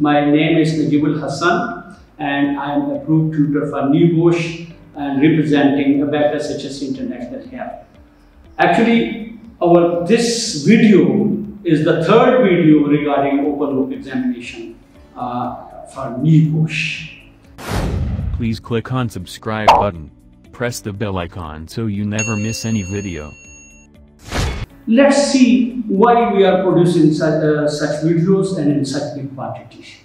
My name is Najibul Hassan and I am approved tutor for NEBOSH and representing Abacus HSC International here. Actually, our this video is the third video regarding open book examination uh, for NEBOSH. Please click on subscribe button. Press the bell icon so you never miss any video. Let's see why we are producing such, uh, such videos and in such big quantities.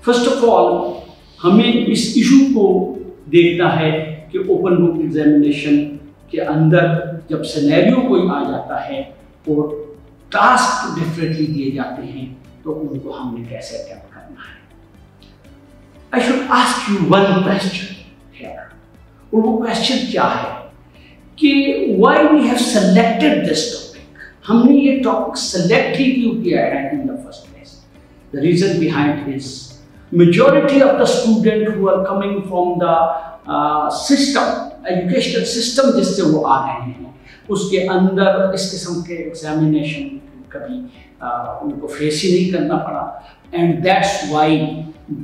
First of all, हमें इस issue को देखना है कि open book examination के अंदर जब scenario कोई आ जाता है और टास्क डिफरेंटली दिए जाते हैं तो उनको हमने कैसे अटेम्प्ट करना है? I should ask you one question और वो क्वेश्चन क्या है? कि why we have selected this topic हमने ये टॉपिक सेलेक्ट ही क्यों किया है in the first place the reason behind is majority the student who are coming from the uh, system educational system जिससे वो आ रहे हैं उसके अंदर इस किस्म के एग्जामिनेशन कभी uh, उनको फेस ही नहीं करना पड़ा। And that's why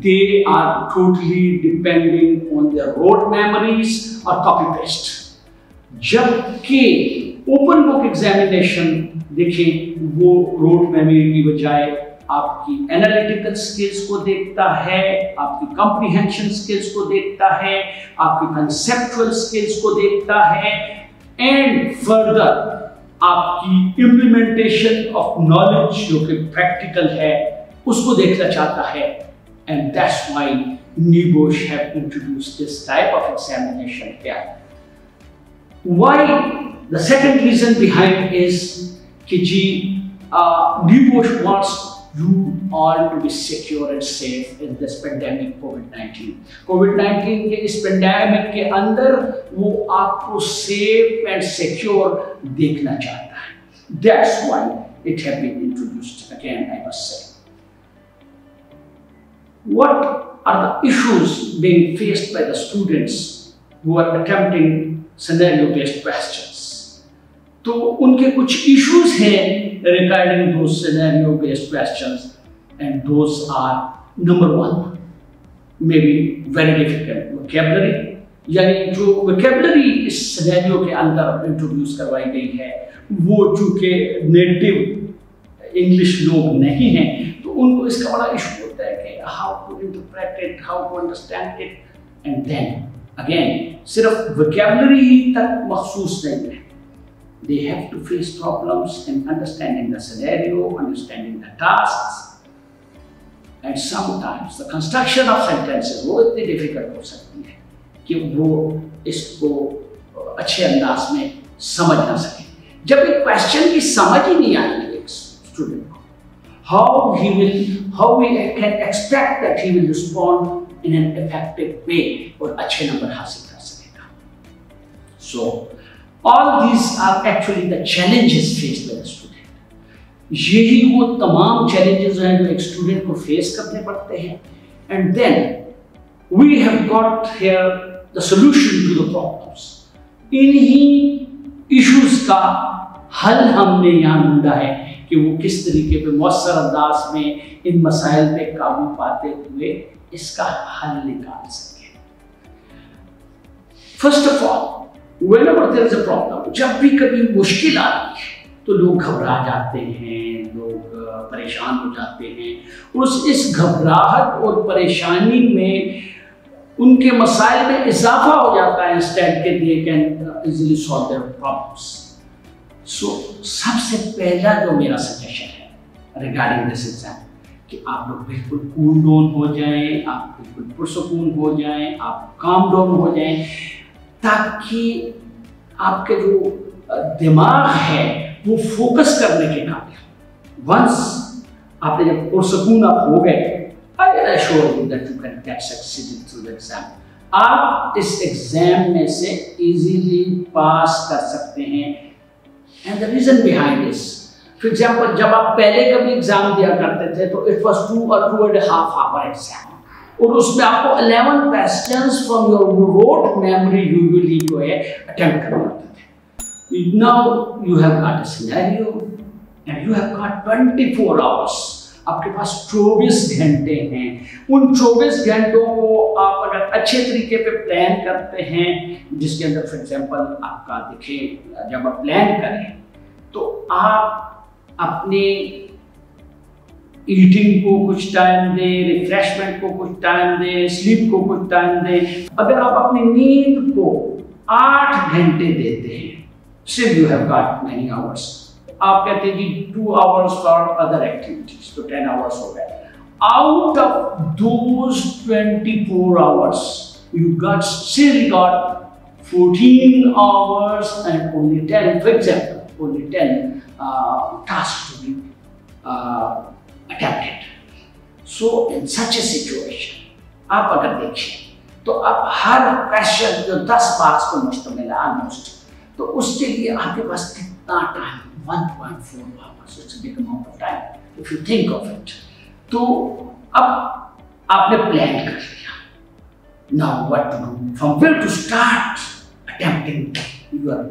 they are totally depending on their rote memories और कॉपी पेस्ट जबकि ओपन बुक एग्जामिनेशन देखें, वो रोड मेमोरी की बजाय आपकी एनालिटिकल स्किल्स को देखता है, आपकी कॉम्प्रिहेंशन स्किल्स को देखता है, आपकी कंसेप्चुअल स्किल्स को देखता है एंड फर्दर आपकी इम्प्लीमेंटेशन ऑफ़ नॉलेज जो कि प्रैक्टिकल है, उसको देखना चाहता है। And that's why NEBOSH have introduced this type of examination here. why the second reason behind is कि जी uh, Nibosh wants you all to be secure and safe in this pandemic COVID-19. COVID-19 के इस pandemic के अंदर वो आपको safe and secure देखना चाहता है That's why it have been introduced again, I must say. What are the issues being faced by the students who are attempting scenario-based questions? तो उनके कुछ issues हैं regarding those scenario-based questions, and those are number one, maybe very difficult vocabulary. यानी जो vocabulary इस scenario के अंदर introduce करवाई गई है वो चूँकि native English लोग नहीं हैं तो उनको इसका बड़ा issue होता है कि how to interpret it, how to understand it, and then again सिर्फ़ वोकैबुलरी ही तक मखसूस नहीं है they have to face problems in understanding the scenario understanding the tasks and sometimes the construction of sentences वो इतनी डिफ़िकल्ट हो सकती है कि वो इसको अच्छे अंदाज में समझ ना सके। जब एक क्वेश्चन की समझ ही नहीं आती how he will how we can expect that he will respond in an effective way और अच्छे नंबर हासिल कर सकेगा। So all these are actually the challenges face by student यही वो तमाम चैलेंजेस हैं जो एक स्टूडेंट को फेस करने पड़ते हैं। And then we have got here the solution to the problems इन्हीं इश्यूज़ का हल हमने यहाँ ढूंढा है कि वो किस तरीके पे मौसर अंदाज में इन मसाइल पे काबू पाते हुए इसका हल निकाल सके। First of all whenever there is a problem, जब भी कभी मुश्किल आती है तो लोग घबरा जाते हैं, लोग परेशान हो जाते हैं। उस, इस घबराहट और परेशानी में उनके मसाइल में इजाफा हो जाता है इंस्टेड के लिए can easily solve their problems so सबसे पहला जो मेरा सजेशन है रिगार्डिंग दिस एग्ज़ाम कि आप लोग बिल्कुल कूल डाउन हो जाएँ, आप बिल्कुल पुरसकून हो जाएँ, आप काम डाउन हो जाएँ, ताकि आपके जो दिमाग है, वो फोकस करने के काबिल वंस आपने जब पुरसकून आप हो गए आप इस एग्ज़ाम में से इजीली पास कर सकते हैं। And the reason behind this for example जब आप पहले कभी एग्ज़ाम दिया करते थे तो इट वाज टू और two and half hour exam और उसमें आपको 11 questions from your rote memory usually जो है अटेम्प्ट करने होते थे. Now you have got a scenario and you have got 24 hours. आपके पास 24 घंटे हैं. उन 24 घंटों को आप अगर अच्छे तरीके पे प्लान करते हैं, जिसके अंदर फॉर एग्जांपल आपका, देखिए, जब आप प्लान करें तो आप अपने ईटिंग को कुछ टाइम दें रिफ्रेशमेंट को कुछ टाइम दें स्लीप को कुछ टाइम दें। अगर आप अपनी नींद को आठ घंटे देते हैं। Still you have got many hours. आप कहते हैं जी two hours for other activities तो टेन आवर्स हो गए out of those twenty four hours you got still got 14 hours and only 10, for example, only 10 uh, tasks to be uh, attempted. So, in such a situation, आप अगर देखें तो आप हर question जो 10 marks को मुश्तमिल है ऑलमोस्ट तो उसके लिए आपके पास कितना time 1.4 hours it's big amount of time if you think of it तो अब आपने प्लान कर लिया। Now what to do from where to start attempting your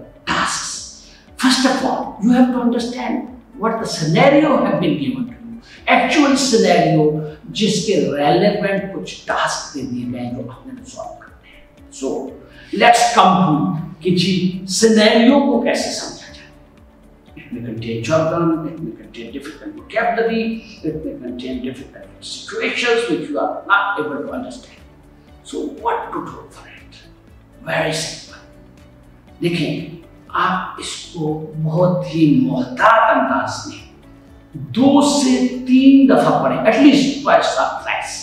first of all you have to understand what the scenario have been given to you actual scenario जिसके relevant कुछ task दे दिए गए जो आपने सॉल्व करने हैं so let's come to कि जी सिनेरियो को कैसे समझा जाए इट में contain jargon it may contain difficult vocabulary it may contain difficult situations which you are not able to understand so what to do for it very simple देखें आप इसको बहुत ही मोहतात अंदाज में दो से तीन दफ़ा पढ़ें एटलीस्ट ट्वाइस और थ्राइस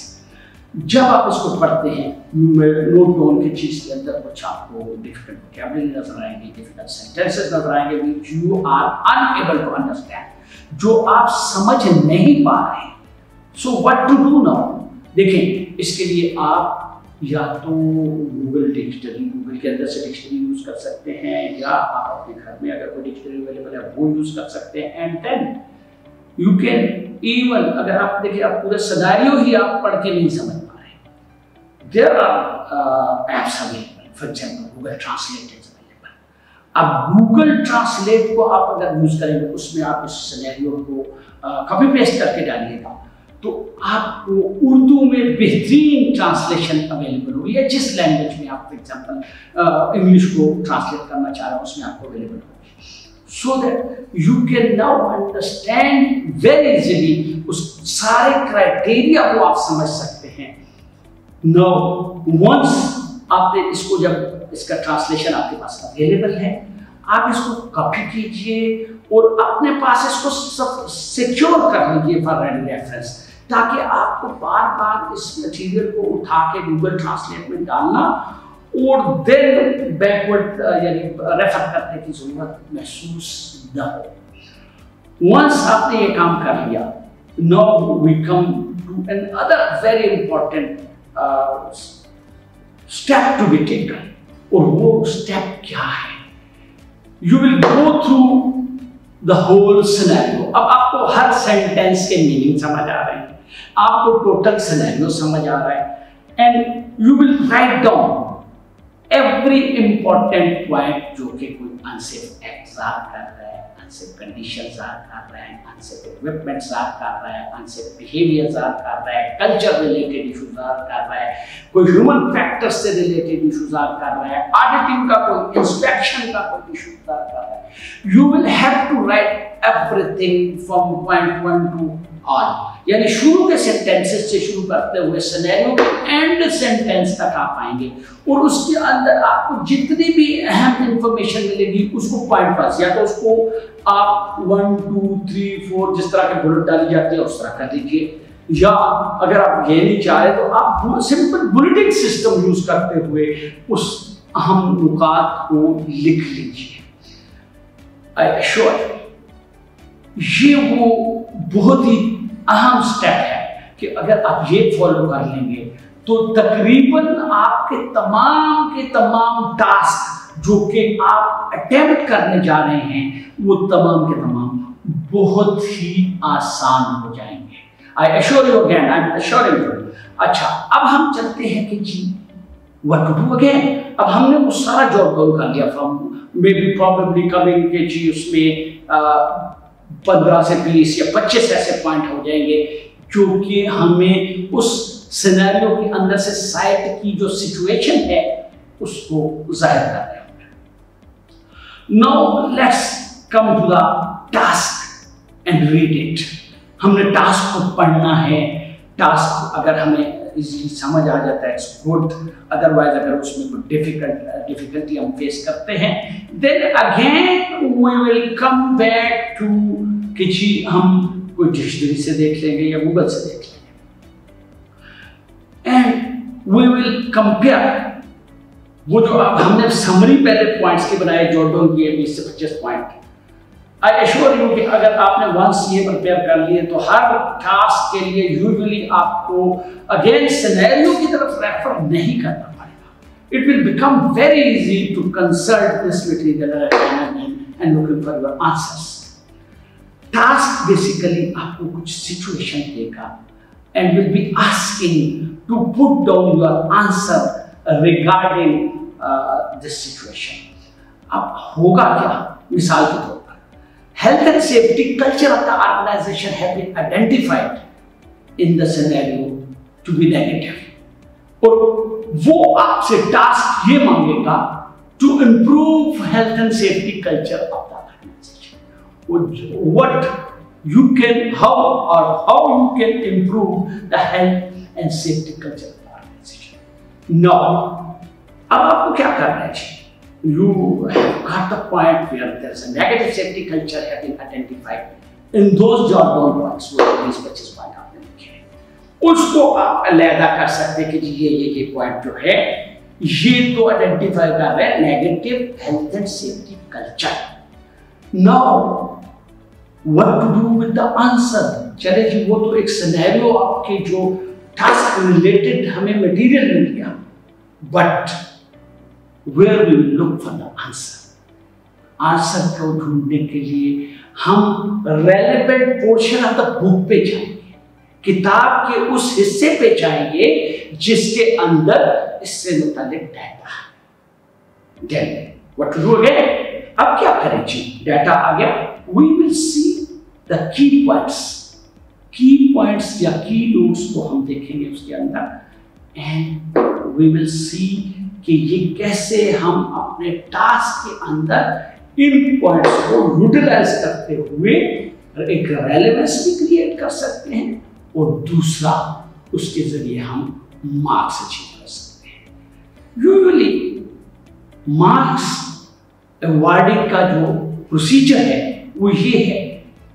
जब आप इसको पढ़ते हैं नोट डाउन की चीज़ के अंदर कुछ आपको डिफ़िकल्ट वोकैबुलरी नज़र आएँगे डिफ़िकल्ट सेंटेंसेस नज़र आएँगे which you are unable to understand जो आप समझ नहीं पा रहे so what to do now देखें इसके लिए आप या तो गूगल डिक्शनरी गूगल के अंदर से डिक्शनरी यूज़ कर सकते हैं या आप अपने घर में अगर कोई डिक्शनरी अवेलेबल है वो यूज़ कर सकते हैं and then you can even अगर आप देखिए आप पूरा सदारियो ही आप पढ़ के नहीं समझ there are uh, apps available. For example, Google Translate is available. अब Google Translate को आप अगर यूज़ करेंगे उसमें आप इस सिनेरियो को कॉपी पेस्ट करके डालिएगा तो आपको उर्दू में बेहतरीन ट्रांसलेशन अवेलेबल होगी या जिस लैंग्वेज में आप फॉर एग्ज़ाम्पल इंग्लिश को ट्रांसलेट करना चाह रहे हो, उसमें आपको अवेलेबल होगी so that you can now understand very easily उस सारे क्राइटेरिया को आप समझ सकते हैं। नो वंस आपने इसको जब, इसका ट्रांसलेशन आपके पास अवेलेबल है, आप इसको कॉपी कीजिए और अपने पास इसको सिक्योर कर लीजिए फॉर रेफरेंस ताकि आपको बार बार इस मटेरियल को उठा के गूगल ट्रांसलेट में डालना और देन बैकवर्ड यानी रेफर करने की ज़रूरत महसूस न हो। वंस आपने ये काम कर लिया now we come to another very important step to be taken और वो स्टेप क्या है? You will go through the whole scenario अब आपको हर सेंटेंस के मीनिंग समझ आ रहे हैं। आपको टोटल सिनेरियो समझ आ रहा है. And you will write down every important point जो कि कोई अनसेफ एग्ज़ाम कर रहा है अनसेफ कंडीशंस आ कर रहा है अनसेफ इक्विपमेंट्स आ कर रहा है अनसेफ बिहेवियर्स आ कर रहा है कल्चर रिलेटेड इश्यूज़ आ कर रहा है, कोई ह्यूमन फैक्टर्स से रिलेटेड इश्यूज़ आ कर रहा है ऑडिटिंग का कोई इंस्पेक्शन का कोई इशू आ कर रहा है. You will have to write everything from point one to all यानी शुरू के सेंटेंसेस से शुरू करते हुए सिनेरियो के एंड सेंटेंस तक आप आएँगे और उसके अंदर आपको जितनी भी अहम इंफॉर्मेशन मिलेगी, उसको पॉइंट पास या तो उसको आप वन टू थ्री फोर जिस तरह के बुलेट डाली जाती है, उस तरह कर दीजिए। या अगर आप ये नहीं चाहे तो आप सिंपल बुलेटिन सिस्टम यूज़ करते हुए उस अहम नुकात को लिख लीजिए। आई श्योर ये वो बहुत ही अहम स्टेप है कि अगर आप ये फॉलो कर लेंगे तो तकरीबन आपके तमाम के तमाम टास्क जो कि आप अटेम्प्ट करने जा रहे हैं, वो तमाम के तमाम बहुत ही आसान हो जाएँगे। I assure you again I am assuring you अच्छा अब हम चलते हैं कि जी, what to do again? अब हमने वो सारा जॉब डाउन कर लिया from maybe probably coming के जी उसमें पंद्रह से बीस या पच्चीस ऐसे पॉइंट हो जाएँगे, जो कि हमें उस सिनेरियो के अंदर से साइट की जो सिचुएशन है, उसको ज़ाहिर कर रहे हैं now let's come to the task and read it हमने टास्क को पढ़ना है। टास्क अगर हमें इजीली समझ आ जाता है गुड अदरवाइज़ अगर उसमें कोई डिफ़िकल्ट डिफिकल्टी हम फेस करते हैं then again we will come back to कि जी हम कोई डिक्शनरी से देख लेंगे या गूगल से देख लेंगे। एंड वी विल कंपेयर वो जो अब हमने समरी पहले पॉइंट्स के बनाए जो डाउन किए बीस से पच्चीस पॉइंट आई एश्योर यू कि अगर आपने वंस ये प्रिपेयर कर लिए तो हर टास्क के लिए यूजुअली आपको अगेन सिनेरियो की तरफ़ रेफर नहीं करना पड़ेगा। It will become very easy to consult this material and looking for your answers task basically आपको कुछ सिचुएशन देगा and will be asking to put down your answer regarding this situation अब होगा क्या? मिसाल के तौर health and safety culture of the organization have been identified in the scenario to be negative. और वो आपसे टास्क ये मांगेगा to improve health and safety culture of the organization. What you can, how or how you can improve the health and safety culture of the organization. Now, अब आपको क्या करना चाहिए you have got the point where there's a negative safety culture have been identified in those down points वो बीस पच्चीस point आपने लिखे हैं उसको आप अलहदा कर सकते हैं कि जी, ये ये ये पॉइंट जो है, ये तो आइडेंटिफाई कर रहे हैं negative health and safety culture now what to do with the answer चले जी, वो तो एक सिनेरियो आपके जो टास्क रिलेटेड हमें मटेरियल मिल गया. But where we will look for the answer answer को ढूँढने के लिए हम relevant portion of the book पे जाएँगे। किताब के उस हिस्से पे जाएँगे जिसके अंदर इससे मुतालिक डाटा है। देन व्हाट डू अगेन अब क्या करें? जी डाटा आ गया। We will see the key points key points या की नोट्स को हम देखेंगे उसके अंदर। एंड वी विल सी कि ये कैसे हम अपने टास्क के अंदर इन पॉइंट्स को यूटिलाइज करते हुए एक रेलेवेंस भी क्रिएट कर सकते हैं और दूसरा, उसके ज़रिए हम मार्क्स अचीव कर सकते हैं। यूजुअली मार्क्स अवार्डिंग का जो प्रोसीजर है, वो ये है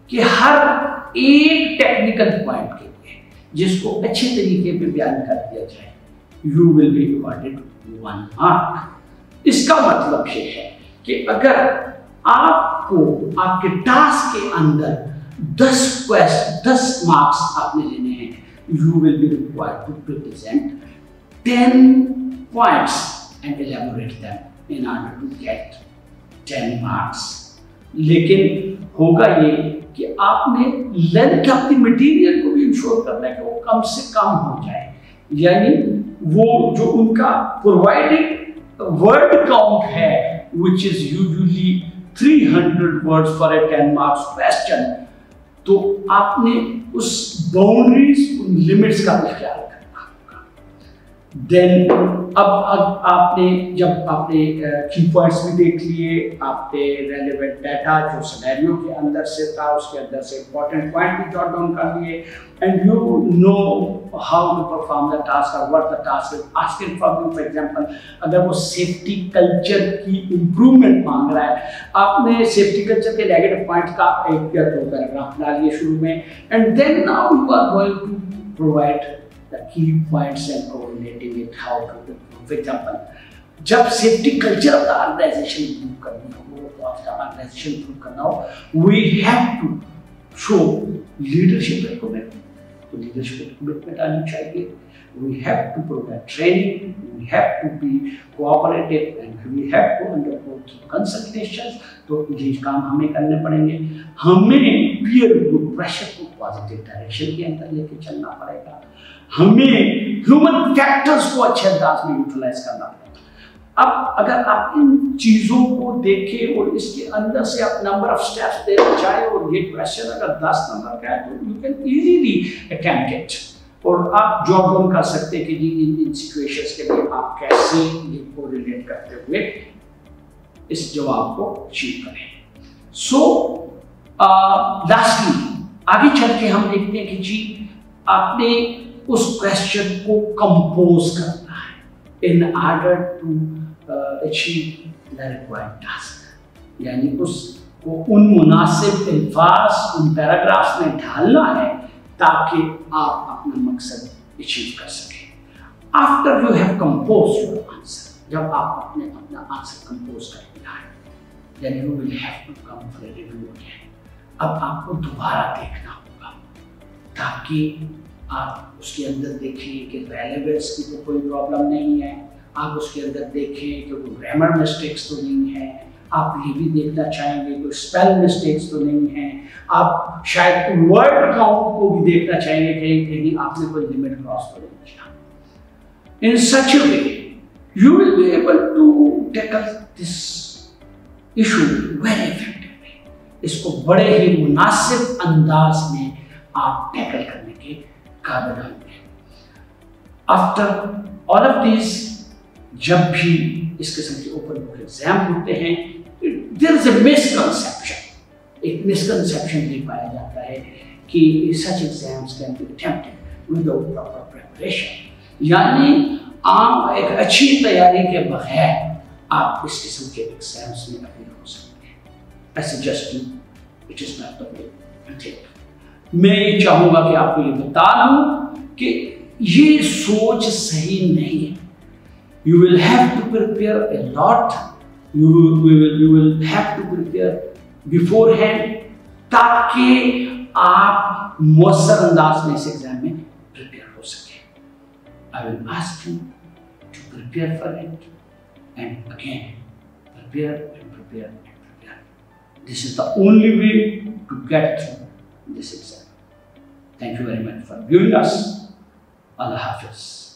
कि हर एक टेक्निकल पॉइंट के लिए, जिसको अच्छे तरीके पे बयान कर दिया जाए you will be awarded one mark इसका मतलब ये है कि अगर आपको आपके टास्क के अंदर दस क्वेश्चन दस मार्क्स आपने लेने हैं you will be required to present ten points and elaborate them in order to get ten marks लेकिन होगा ये कि आपने लेंथ ऑफ़ द मटेरियल को भी इंश्योर करना है कि वो कम से कम हो जाए। यानी वो जो उनका प्रोवाइडेड वर्ड काउंट है which is usually 300 words for a 10 marks question तो आपने उस बाउंड्रीज उन लिमिट्स का भी ख्याल देन अब अब आपने, जब आपने की पॉइंट्स भी देख लिए, आपने रेलेवेंट डाटा जो सिनेरियो के अंदर से था, उसके अंदर से इंपॉर्टेंट पॉइंट भी जॉट डाउन कर लिए। And you know how to perform the task और what the task asking from you for example अगर वो सेफ्टी कल्चर की इंप्रूवमेंट मांग रहा है, आपने सेफ्टी कल्चर के नेगेटिव पॉइंट्स का एक पैराग्राफ बना लिए शुरू में। And then now you are going to provide the key points and coordinating it, how to improve. For example, जब safety culture of the organization improve करनी हो ऑफ़ द ऑर्गेनाइजेशन इंप्रूव करना हो we have to show leadership recruitment तो leadership recruitment आनी चाहिए। We have to provide training, we have to be cooperative and we have to undergo consultations. तो ये काम हमें करने पड़ेंगे। हमें पीयर ग्रुप प्रेशर को पॉजिटिव डायरेक्शन के अंदर लेके चलना पड़ेगा। हमें ह्यूमन फैक्टर्स को अच्छे अंदाज में यूटिलाइज करना पड़ेगा अब अगर आप इन चीज़ों को देखें और इसके अंदर से आप नंबर ऑफ़ स्टेप्स देना चाहें और ये क्वेश्चन अगर दस नंबर का है तो you can easily attempt it और आप जॉब ऑन कर सकते हैं कि जी, इन इन सिचुएशंस के लिए आप कैसे इनको रिलेट करते हुए इस जवाब को अचीव करें। सो लास्टली आगे चल के हम देखते हैं कि जी, आपने उस क्वेश्चन को कंपोज करना है in order to achieve the required task यानी उसको उन मुनासिब अल्फाज उन पैराग्राफ्स में ढालना है ताकि आप अपना मकसद अचीव कर सकें after you have compose your answer जब आप अपने, अपना आंसर कंपोज कर दिया है you will have to come for a review again. अब आपको दोबारा देखना होगा ताकि आप उसके अंदर देखें कि रेलेवेंस की तो कोई प्रॉब्लम नहीं है। आप उसके अंदर देखें कि कोई ग्रामर मिस्टेक्स तो नहीं है। आप ये भी देखना चाहेंगे कोई स्पेल मिस्टेक्स तो नहीं है। आप शायद वर्ड काउंट को भी देखना चाहेंगे कहीं कहीं आपने कोई लिमिट क्रॉस तो नहीं किया। In such way you will be able to tackle this issue very effectively इसको बड़े ही मुनासिब अंदाज में आप टैकल करने के होंगे आफ्टर ऑल ऑफ़ दिस जब भी इस किस्म के ओपन बुक एग्ज़ाम होते हैं देर इज़ ए मिसकंसेप्शन एक मिसकंसेप्शन ये पाया जाता है कि such exams can be attempted without proper preparation यानी आम एक अच्छी तैयारी के बगैर आप इस किस्म के एग्ज़ाम्स में अपील हो सकते हैं। I suggest you it is not the way to think मैं ये चाहूँगा कि आपको ये बता दूँ कि ये सोच सही नहीं है। To prepare a lot. You will, you will, you will have to prepare beforehand ताकि आप मौसर अंदाज में इस एग्ज़ाम में प्रिपेयर हो सके। I will ask you to prepare for it and again prepare and prepare and prepare this is the only way to get through this exam Thank you very much for viewing us. Allah Hafiz.